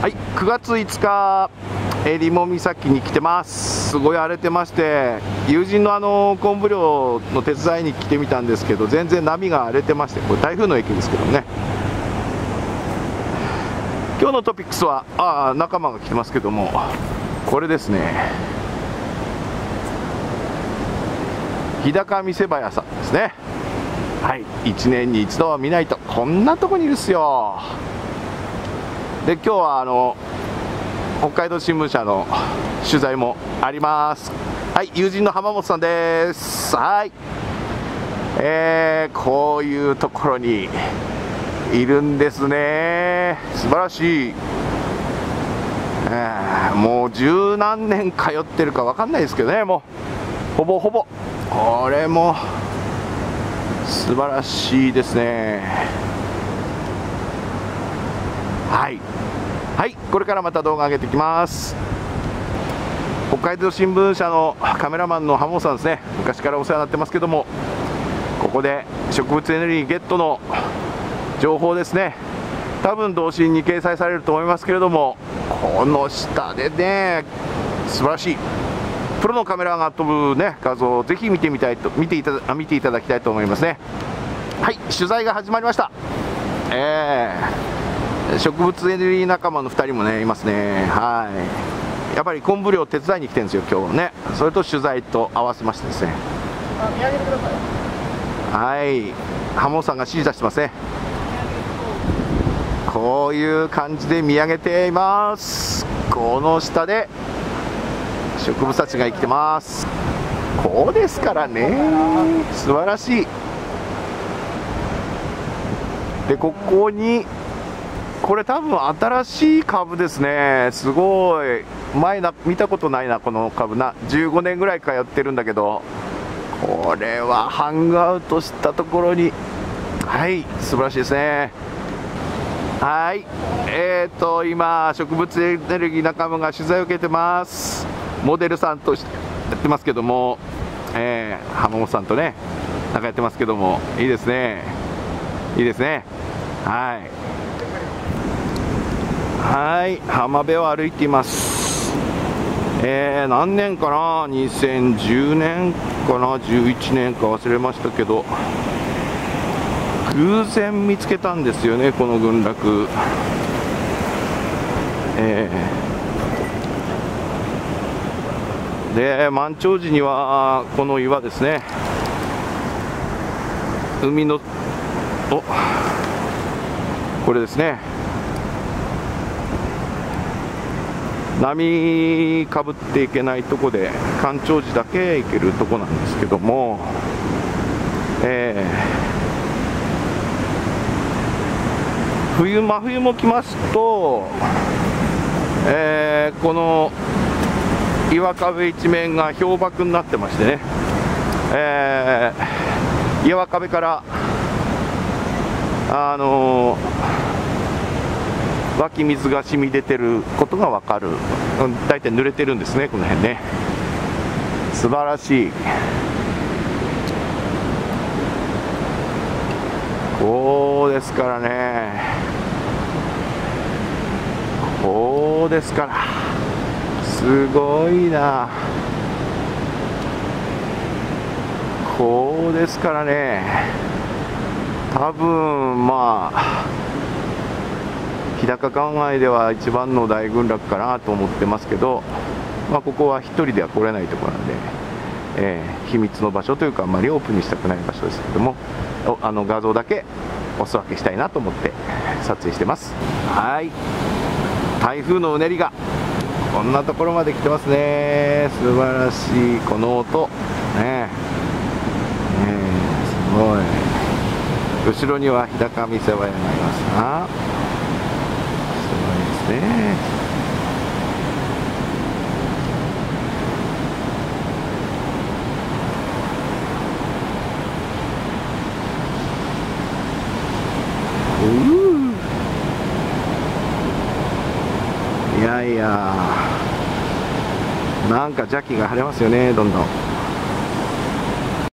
はい9月5日えりも岬に来てます。すごい荒れてまして友人のあの昆布漁の手伝いに来てみたんですけど全然波が荒れてましてこれ台風の駅ですけどね。今日のトピックスはああ仲間が来てますけどもこれですね。日高見せ場屋さんですね。はい。1年に一度は見ないとこんなとこにいるっすよで今日はあの北海道新聞社の取材もあります。はい友人の浜本さんです。はい。えー、こういうところにいるんですね。素晴らしい、えー、もう十何年通ってるか分かんないですけどねもう。ほぼほぼ。これも素晴らしいですね。はい。はいこれからまた動画上げていきます。北海道新聞社のカメラマンの浜本さんですね。昔からお世話になってますけどもここで植物エネルギーゲットの情報ですね。多分同心に掲載されると思いますけれどもこの下でね素晴らしい。プロのカメラが飛ぶね画像をぜひ見てみたいと見ていただ見ていただきたいと思いますね。はい取材が始まりました。えー。植物エネルギー仲間の2人もねいますね。はい。やっぱり昆布漁手伝いに来てるんですよ今日ね。それと取材と合わせましてですね。はい。浜本さんが指示出してますね。こういう感じで見上げています。この下で植物たちが生きてます。こうですからね。素晴らしい。でここにこれ多分新しい株ですね。すごい。前な見たことないなこの株。な15年ぐらい通ってるんだけど。これはハングアウトしたところに。はい素晴らしいですね。はい。えーと今植物エネルギー仲間が取材を受けてます。モデルさんとしてやってますけども。えー、浜本さんとねなんかやってますけども。いいですね。いいですね。はい。はい浜辺を歩いています。えー、何年かな？2010年かな？11年か？忘れましたけど。偶然見つけたんですよねこの群落。えー、で満潮時にはこの岩ですね。海のおこれですね。波かぶっていけないとこで干潮時だけ行けるとこなんですけども、えー、冬真冬も来ますと、えー、この岩壁一面が氷瀑になってましてね、えー、岩壁からあのー湧き水が染み出てることが分かる、大体濡れてるんですね、この辺ね。素晴らしい。こうですからね、こうですから、すごいな。こうですからね、多分まあ、高川外では一番の大群落かなと思ってますけど、まあ、ここは1人では来れないところなんで、えー、秘密の場所というかあまりオープンにしたくない場所ですけどもあの画像だけお裾分けしたいなと思って撮影してます。はい。台風のうねりがこんなところまで来てますね。素晴らしい。この音。ねえ。すごい。後ろには日高見せ場屋がいますがね。いやいやなんか邪気が晴れますよねどんどん。